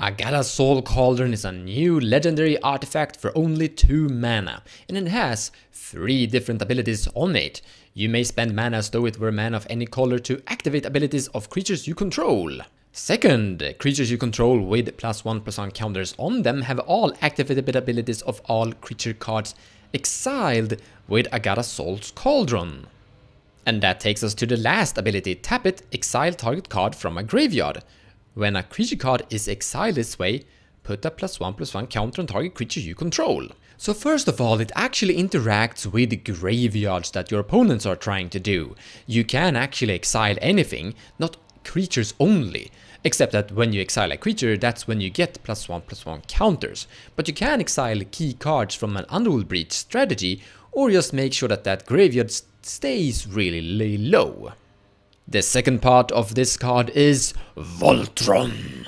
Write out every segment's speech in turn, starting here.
Agatha Soul Cauldron is a new legendary artifact for only 2 mana, and it has 3 different abilities on it. You may spend mana as though it were mana of any color to activate abilities of creatures you control. Second, creatures you control with plus 1 plus 1 counters on them have all activated abilities of all creature cards exiled with Agatha Soul's Cauldron. And that takes us to the last ability, tap it, exile target card from a graveyard. When a creature card is exiled this way, put a plus 1 plus 1 counter on target creature you control. So first of all, it actually interacts with the graveyards that your opponents are trying to do. You can actually exile anything, not creatures only. Except that when you exile a creature, that's when you get plus 1 plus 1 counters. But you can exile key cards from an Underworld Breach strategy, or just make sure that that graveyard stays really low. The second part of this card is Voltron.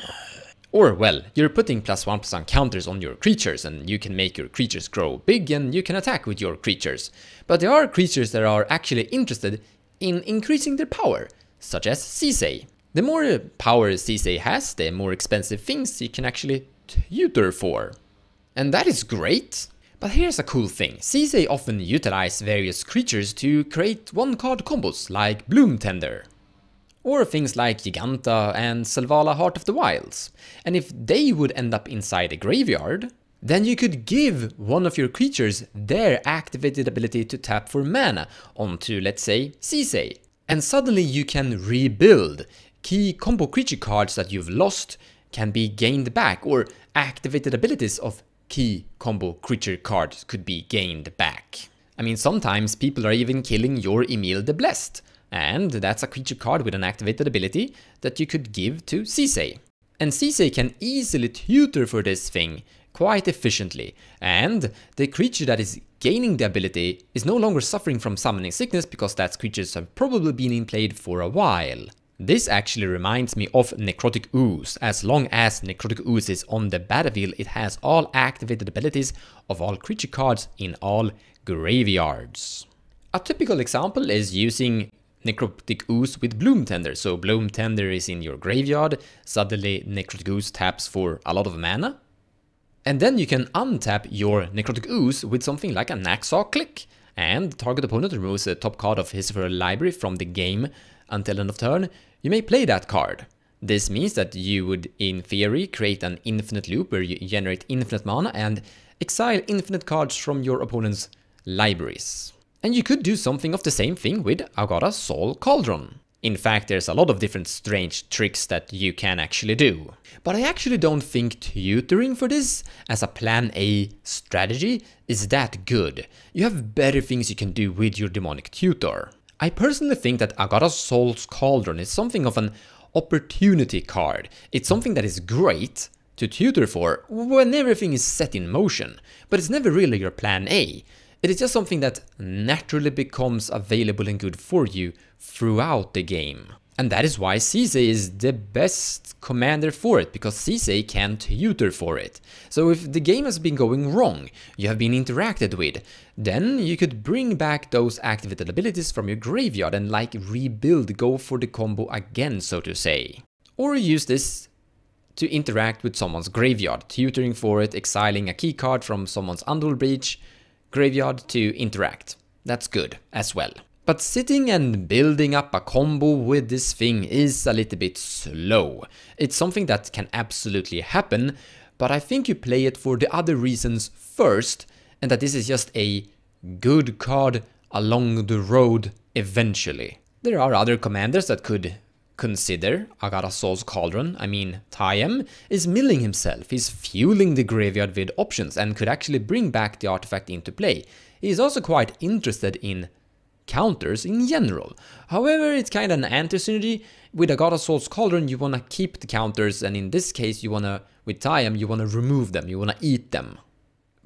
Or, well, you're putting plus 1 plus 1 counters on your creatures and you can make your creatures grow big and you can attack with your creatures. But there are creatures that are actually interested in increasing their power, such as Sisay. The more power Sisay has, the more expensive things you can actually tutor for. And that is great. But here's a cool thing, Sisay often utilize various creatures to create one-card combos like Bloom Tender. Or things like Giganta and Selvala Heart of the Wilds. And if they would end up inside a graveyard, then you could give one of your creatures their activated ability to tap for mana onto, let's say, Sisay. And suddenly you can rebuild. Key combo creature cards that you've lost can be gained back, or activated abilities of key combo creature cards could be gained back. I mean, sometimes people are even killing your Emiel the Blessed, and that's a creature card with an activated ability that you could give to Sisay. And Sisay can easily tutor for this thing quite efficiently, and the creature that is gaining the ability is no longer suffering from summoning sickness because that creatures have probably been in played for a while. This actually reminds me of Necrotic Ooze. As long as Necrotic Ooze is on the battlefield, it has all activated abilities of all creature cards in all graveyards. A typical example is using Necrotic Ooze with Bloom Tender. So Bloom Tender is in your graveyard, suddenly Necrotic Ooze taps for a lot of mana. And then you can untap your Necrotic Ooze with something like a Knacksaw Clique. And the target opponent removes the top card of his or her library from the game until end of turn, you may play that card. This means that you would, in theory, create an infinite loop where you generate infinite mana and exile infinite cards from your opponent's libraries. And you could do something of the same thing with Agatha Soul Cauldron. In fact, there's a lot of different strange tricks that you can actually do. But I actually don't think tutoring for this, as a plan A strategy, is that good. You have better things you can do with your demonic tutor. I personally think that Agatha Soul's Cauldron is something of an opportunity card. It's something that is great to tutor for when everything is set in motion, but it's never really your plan A. It is just something that naturally becomes available and good for you throughout the game. And that is why Sisay is the best commander for it, because Sisay can tutor for it. So if the game has been going wrong, you have been interacted with, then you could bring back those activated abilities from your graveyard and like rebuild, go for the combo again, so to say. Or use this to interact with someone's graveyard, tutoring for it, exiling a keycard from someone's Underworld Breach graveyard to interact. That's good as well. But sitting and building up a combo with this thing is a little bit slow. It's something that can absolutely happen, but I think you play it for the other reasons first, and that this is just a good card along the road eventually. There are other commanders that could consider Agatha Soul's Cauldron. I mean, Tayam is milling himself, he's fueling the graveyard with options and could actually bring back the artifact into play. He's also quite interested in counters in general. However, it's kind of an anti-synergy. With Agatha Soul's Cauldron, you want to keep the counters, and in this case, you want to, with Tayam, you want to remove them, you want to eat them.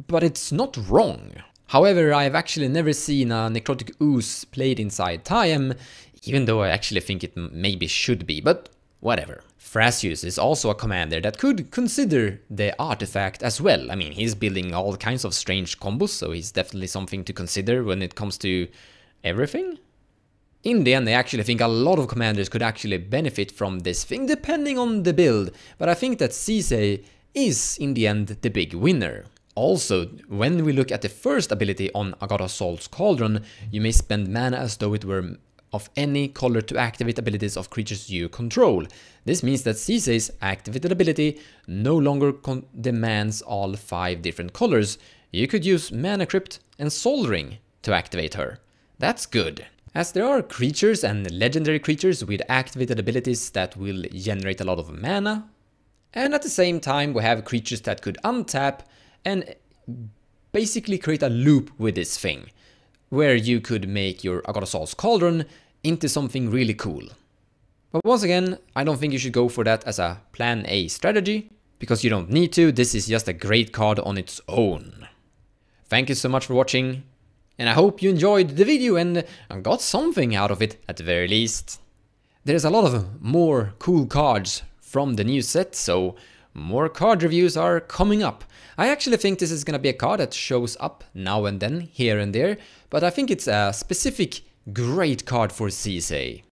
But it's not wrong. However, I've actually never seen a Necrotic Ooze played inside Tayam, even though I actually think it maybe should be, but whatever. Thrasios is also a commander that could consider the artifact as well. I mean, he's building all kinds of strange combos, so he's definitely something to consider when it comes to everything? In the end, I actually think a lot of commanders could actually benefit from this thing depending on the build, but I think that Sisay is in the end the big winner. Also, when we look at the first ability on A Salt's Cauldron, you may spend mana as though it were of any color to activate abilities of creatures you control. This means that Sisay's activated ability no longer demands all 5 different colors. You could use Mana Crypt and Sol Ring to activate her. That's good. As there are creatures and legendary creatures with activated abilities that will generate a lot of mana, and at the same time we have creatures that could untap and basically create a loop with this thing, where you could make your A God Cauldron into something really cool. But once again, I don't think you should go for that as a plan A strategy, because you don't need to, this is just a great card on its own. Thank you so much for watching, and I hope you enjoyed the video and got something out of it at the very least. There's a lot of more cool cards from the new set, so more card reviews are coming up. I actually think this is gonna be a card that shows up now and then, here and there, but I think it's a specific great card for Sisay.